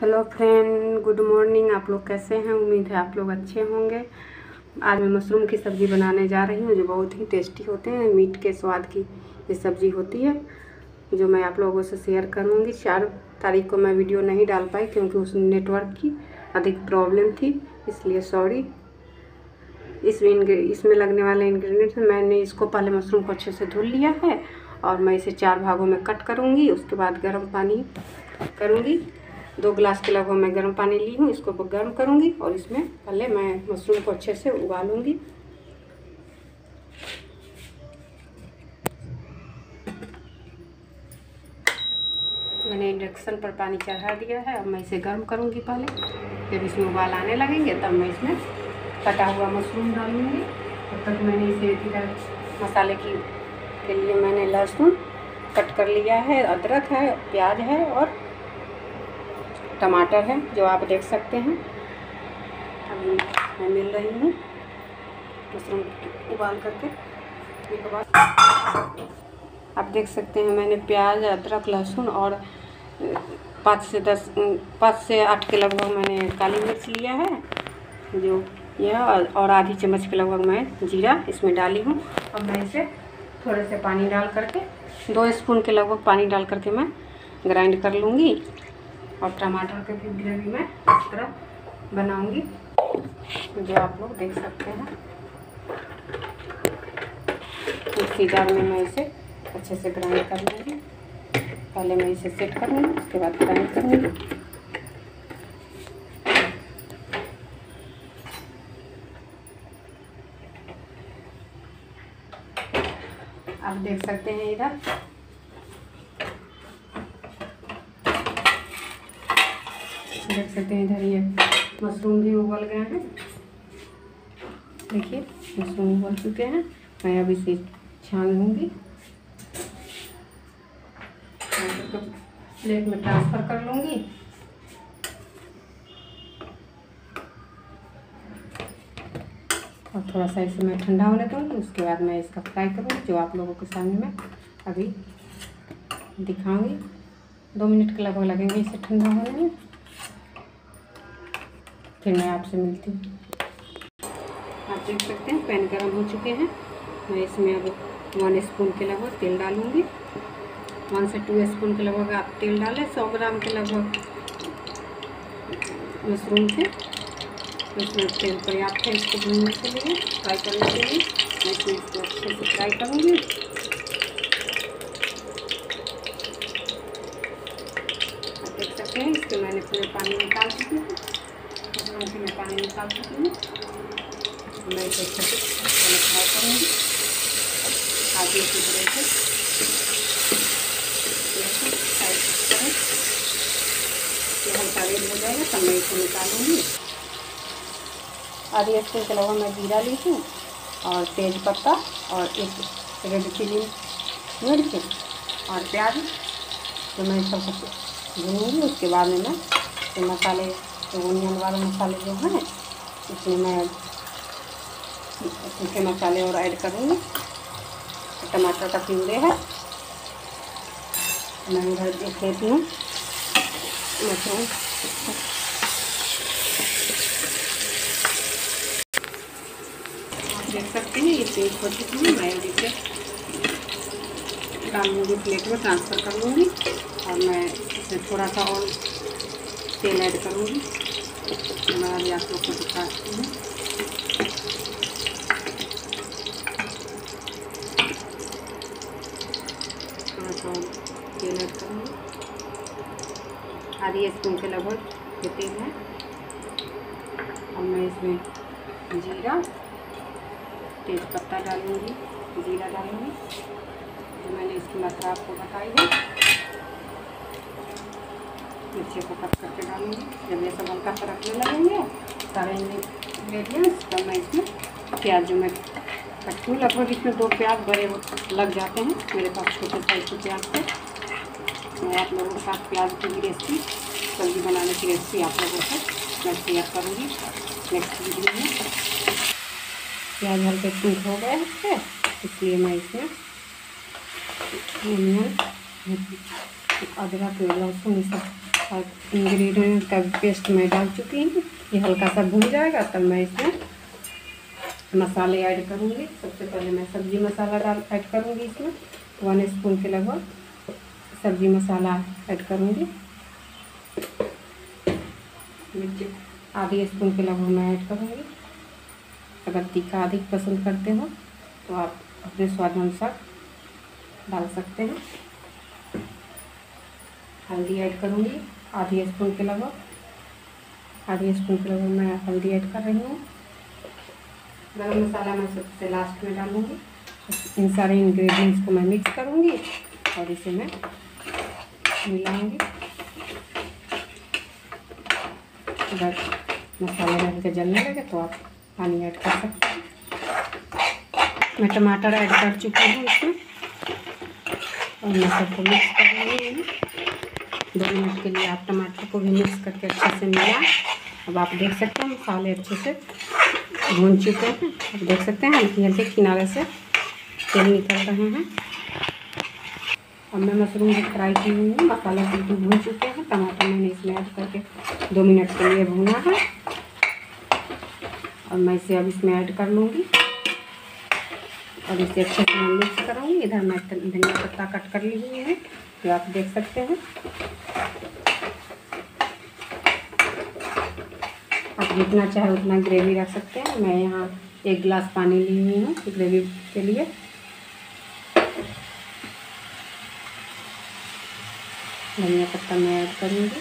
Hello friend, good morning. आप लोग कैसे हैं? उम्मीद है आप लोग अच्छे होंगे। आज मैं मशरूम की सब्ज़ी बनाने जा रही हूँ, जो बहुत ही टेस्टी होते हैं। मीट के स्वाद की ये सब्ज़ी होती है, जो मैं आप लोगों से शेयर करूँगी। चार तारीख को मैं वीडियो नहीं डाल पाई, क्योंकि उस नेटवर्क की अधिक प्रॉब्लम थी, इसलिए सॉरी। इस इसमें लगने वाले इंग्रेडिएंट्स मैंने इसको पहले मशरूम को अच्छे से धुल लिया है, और मैं इसे चार भागों में कट करूँगी। उसके बाद गर्म पानी करूँगी। दो गिलास के लगभग मैं गर्म पानी ली हूँ, इसको गर्म करूँगी और इसमें पहले मैं मशरूम को अच्छे से उबालूँगी। मैंने इंडक्शन पर पानी चढ़ा दिया है, अब मैं इसे गर्म करूँगी पहले। जब इसमें उबाल आने लगेंगे, तब मैं इसमें कटा हुआ मशरूम डालूँगी। तब तक मैंने इसे इधर मसाले की, के लिए मैंने लहसुन कट कर लिया है, अदरक है, प्याज है और टमाटर है, जो आप देख सकते हैं। अभी मैं मिल रही हूँ। मशरूम उबाल करके आप देख सकते हैं, मैंने प्याज, अदरक, लहसुन और, पाँच से दस, पाँच से आठ के लगभग मैंने काली मिर्च लिया है, जो यह और आधी चम्मच के लगभग मैं जीरा इसमें डाली हूँ। अब मैं इसे थोड़े से पानी डाल करके, दो स्पून के लगभग पानी डाल करके मैं ग्राइंड कर लूँगी। और टमाटर के भी ग्रेवी मैं इस तरह बनाऊँगी। जो आप लोग देख सकते हैं। मिक्सी जार में मैं इसे अच्छे से ग्राइंड कर लूँगी। पहले मैं इसे सेट कर लूँगी, उसके बाद ग्राइंड करूँगी आप देख सकते हैं इधर। देख सकते हैं इधर, ये मशरूम भी उबल गए हैं। देखिए, मशरूम उबल चुके हैं। मैं अब इसे छान लूँगी। प्लेट में ट्रांसफ़र कर लूँगी। और थोड़ा सा इसे मैं ठंडा होने दूँगी, उसके बाद मैं इसका फ्राई करूँगी, जो आप लोगों के सामने मैं अभी दिखाऊँगी। दो मिनट के लगभग लगेंगे इसे ठंडा होने में। फिर मैं आपसे मिलती हूँ। आप देख सकते हैं, पैन गर्म हो चुके हैं। मैं इसमें अब वन स्पून के लगभग तेल डालूँगी। वन से टू स्पून के लगभग आप तेल डालें, सौ ग्राम के लगभग मशरूम से। इसमें तेल पर्याप्त है इसको भूनने के लिए फ्राई करने के लिए। मैं इसमें इसको अच्छे से फ्राई करूँगी। देख सकते हैं, इसके मैंने पूरे पानी निकाल चुकी हूँ से मैं पानी निकाल चुकी हूँ मैं इसे अच्छे से फ्राई करूँगी आगे की तरह से ये हल्का रेड हो जाएगा तब मैं इसे निकालूँगी आधी के अलावा मैं जीरा ली हूँ और तेज पत्ता और एक रेड चिली मिर्च और प्याज। तो मैं सब कुछ भूनूँगी, उसके बाद में मैं मसाले जो ओनियन वाले मसाले जो हैं इसमें मैं सूखे मसाले और ऐड करूँगी। टमाटर का प्यूरे है। मैं इधर लेती हूँ। मशरूम। देख सकते हैं, ये पेज हो चुकी है। मैं इसे डाल लूँगी प्लेट में ट्रांसफ़र कर लूँगी। और मैं इसे थोड़ा सा और तेल ऐड करूँगी। मैं अभी आप लोग को दिखाती हूँ। थोड़ा सा तेल ऐड करूँगी। आधी स्पून के लगभग ये तेल है। और मैं इसमें जीरा तेज पत्ता डालूँगी, जीरा डालूँगी। जो मैंने इसकी मात्रा आपको बताई है। मिर्ची को कट करके डालूँगी। जब ये सब हल्का सा रखने लगेंगे, सारे इंग्रेडिएंट्स तब मैं इसमें प्याज जो मैं कटती हूँ, लगभग इसमें दो प्याज बड़े लग जाते हैं। मेरे पास छोटे साइज़ के प्याज थे। मैं आप लोगों के साथ प्याज की रेसिपी सब्ज़ी बनाने की रेसिपी आप लोगों से मैं शेयर करूँगी नेक्स्ट वीडियो में। प्याज हल्के कुक हो गए इससे इसलिए मैं इसमें अदरक, लहसुन सब और इंग्रेडिएंट का पेस्ट मैं डाल चुकी हूँ। ये हल्का सा भून जाएगा, तब मैं इसमें मसाले ऐड करूँगी। सबसे पहले मैं सब्ज़ी मसाला डाल ऐड करूँगी इसमें। वन स्पून के लगभग सब्ज़ी मसाला ऐड करूँगी। मिर्ची, आधी स्पून के लगभग मैं ऐड करूँगी। अगर तीखा अधिक पसंद करते हो तो आप अपने स्वाद अनुसार डाल सकते हैं। हल्दी ऐड करूँगी। आधी स्पून के लगभग आधी स्पून के लगभग मैं हल्दी ऐड कर रही हूँ। गरम मसाला मैं सबसे लास्ट में डालूँगी। इन सारे इंग्रेडिएंट्स को मैं मिक्स करूँगी और इसे मैं मिलाऊँगी। अगर मसाले में हल्के जलने लगे तो आप पानी ऐड कर सकते हैं। मैं टमाटर ऐड कर चुकी हूँ इसमें। और मैं सबको मिक्स कर रही हूँ। दो मिनट के लिए आप टमाटर को भी मिक्स करके अच्छे से मिला। अब आप देख सकते हैं, मसाले अच्छे से भून चुके हैं। अब देख सकते हैं, हल्की हल्के किनारे से तेल निकल रहे हैं। अब मैं मशरूम भी फ्राई की हुई हूँ, मसाला बिल्कुल भून चुके हैं। टमाटर मैंने इसमें ऐड करके दो मिनट के लिए भूना है। और मैं इसे अब इसमें ऐड कर लूँगी। और इसे अच्छे से मिक्स करूँगी इधर मैं धनिया पत्ता कट कर ली हुई है। जो आप देख सकते हैं। आप जितना चाहे उतना ग्रेवी रख सकते हैं। मैं यहाँ एक गिलास पानी ली हुई हूँ ग्रेवी के लिए। धनिया पत्ता मैं ऐड करूँगी।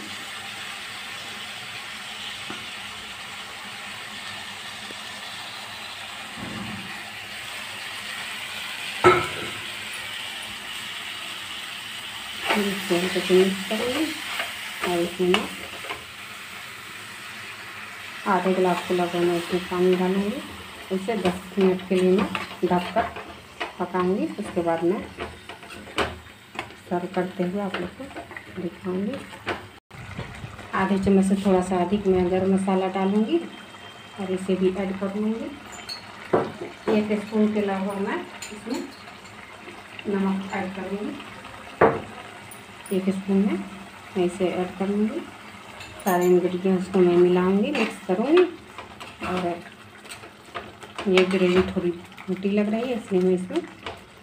इसको मिक्स करूँगी और इसमें मैं आधे गिलास को लगभग मैं इसमें पानी डालूँगी। इसे 10 मिनट के लिए मैं ढक कर पकाऊँगी। उसके बाद मैं सर्व करते हुए आप लोग को दिखाऊँगी। आधे चम्मच से थोड़ा सा अधिक मैं गर्म मसाला डालूँगी और इसे भी ऐड कर लूँगी एक स्पून के लगभग मैं इसमें नमक ऐड करूँगी। एक स्पून में मैं इसे ऐड कर लूँगी सारे इंग्रेडिएंट्स को मैं मिलाऊँगी मिक्स करूँगी। और ये ग्रेवी थोड़ी मोटी लग रही है, इसलिए मैं इसमें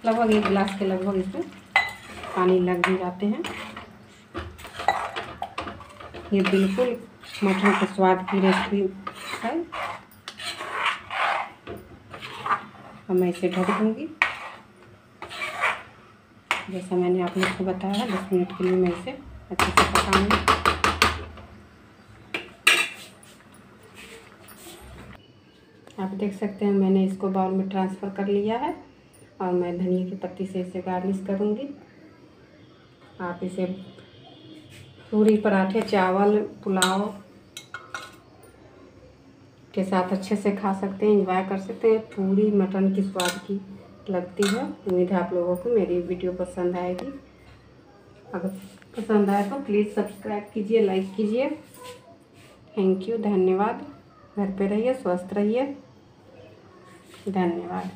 लगभग एक गिलास के लगभग इसमें पानी लग भी जाते हैं। ये बिल्कुल मटन के स्वाद की रेसिपी है। और मैं इसे ढक दूँगी। जैसा मैंने आप लोग को बताया, दस मिनट के लिए मैं इसे अच्छे से पकाऊँगी। आप देख सकते हैं, मैंने इसको बाउल में ट्रांसफ़र कर लिया है और मैं धनिया की पत्ती से इसे गार्निश करूँगी। आप इसे पूरी पराठे, चावल, पुलाव के साथ अच्छे से खा सकते हैं इंजॉय कर सकते हैं। पूरी मटन की स्वाद की लगती है। उम्मीद है आप लोगों को मेरी वीडियो पसंद आएगी। अगर पसंद आए तो प्लीज़ सब्सक्राइब कीजिए लाइक कीजिए। थैंक यू धन्यवाद। घर पे रहिए, स्वस्थ रहिए। धन्यवाद।